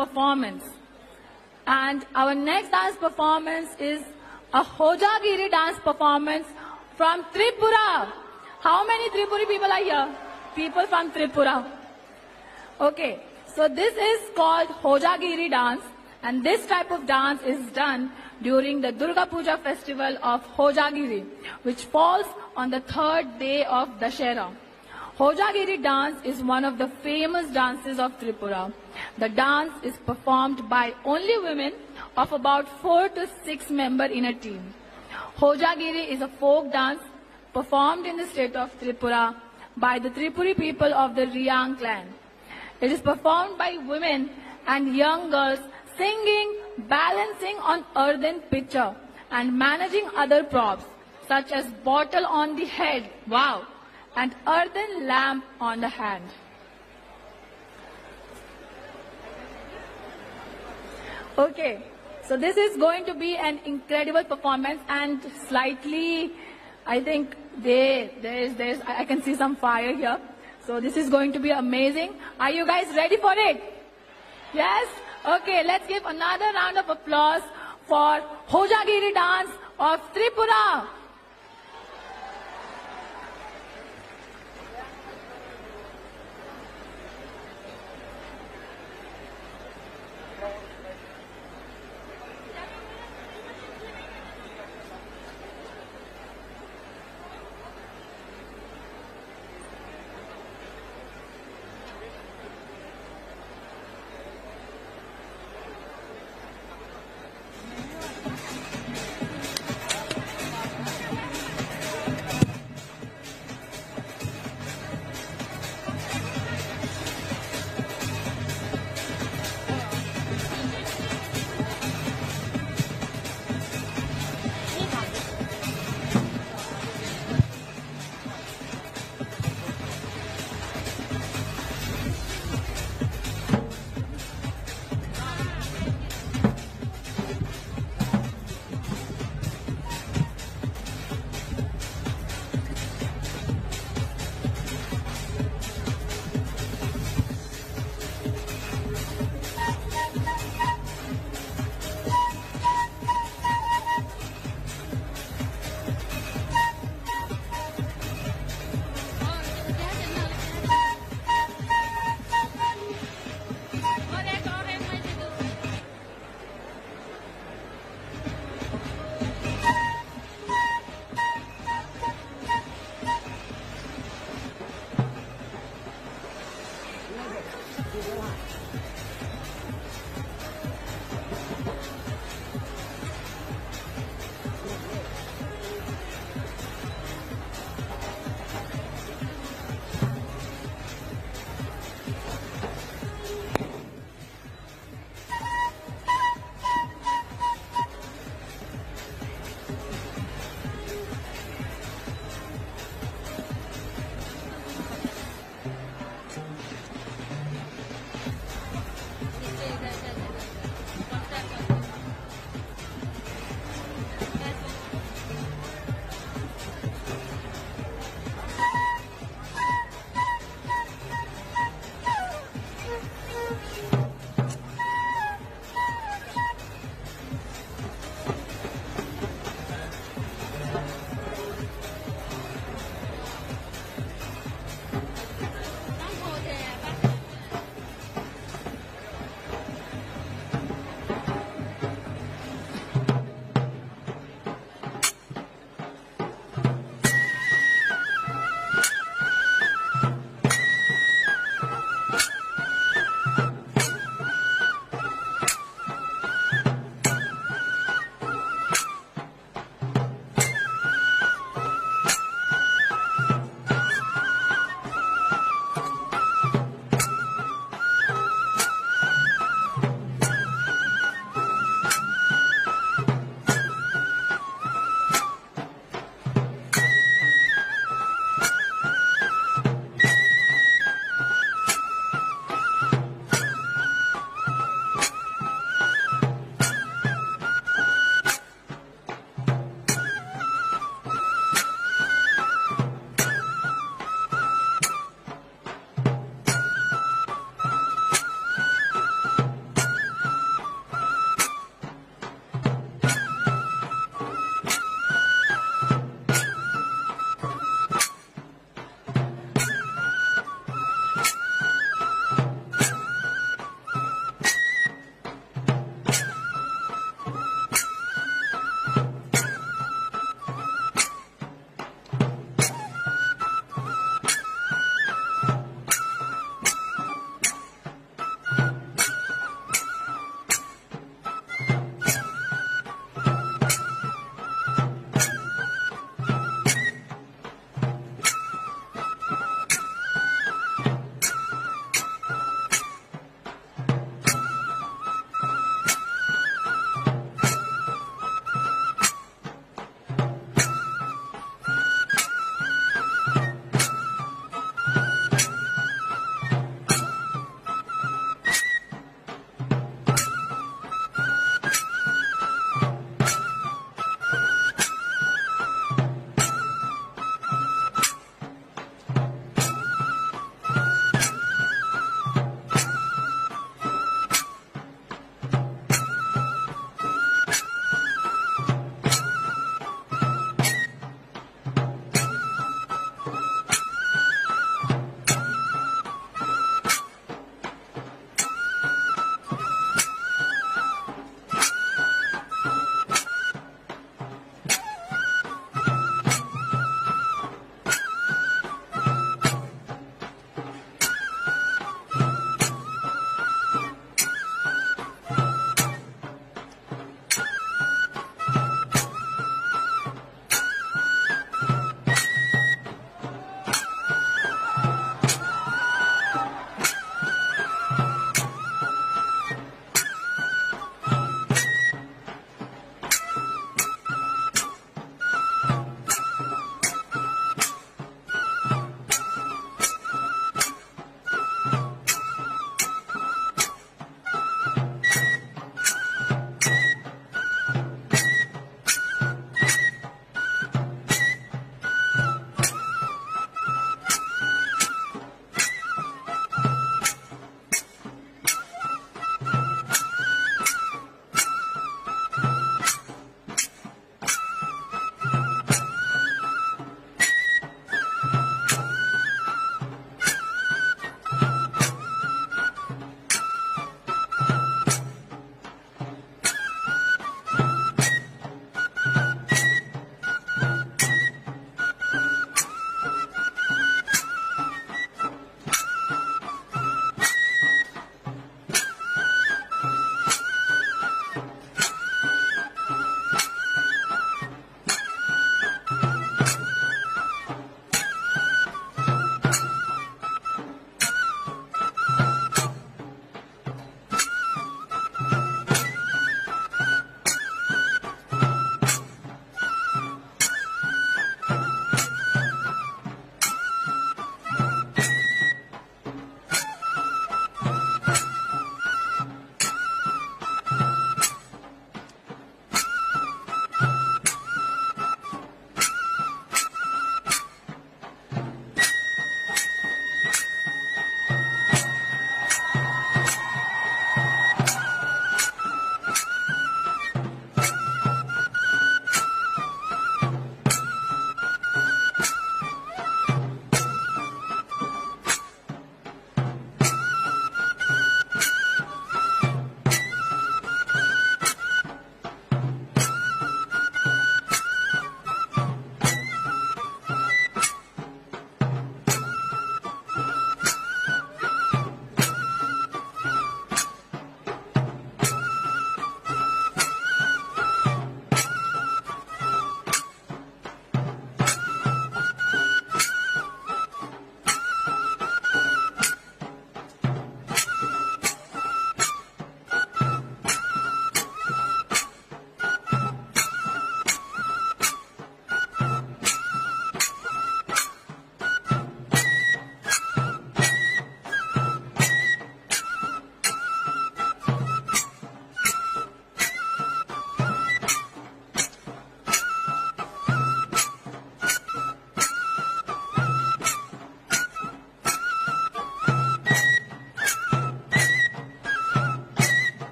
performance. And our next dance performance is a Hojagiri dance performance from Tripura. How many Tripuri people are here? People from Tripura. Okay, so this is called Hojagiri dance and this type of dance is done during the Durga Puja festival of Hojagiri which falls on the third day of Dashera. Hojagiri dance is one of the famous dances of Tripura. The dance is performed by only women of about 4 to 6 members in a team. Hojagiri is a folk dance performed in the state of Tripura by the Tripuri people of the Riang clan. It is performed by women and young girls singing, balancing on earthen pitcher and managing other props such as bottle on the head, wow, and earthen lamp on the hand. Okay, so this is going to be an incredible performance and slightly, I think they, there's, there's, I can see some fire here. So this is going to be amazing. Are you guys ready for it? Yes? Okay, let's give another round of applause for Hojagiri dance of Tripura.